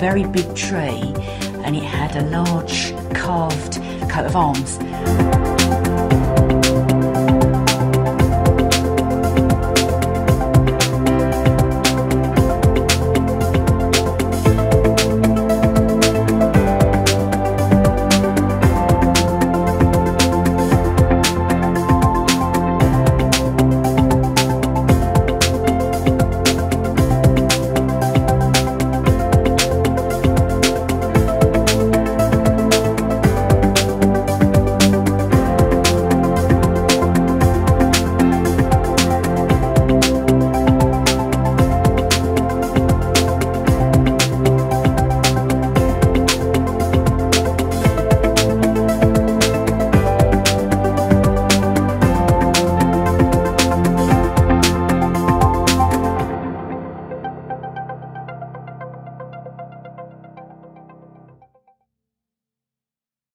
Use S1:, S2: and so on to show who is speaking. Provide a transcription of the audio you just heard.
S1: very big tree and it had a large carved coat of arms.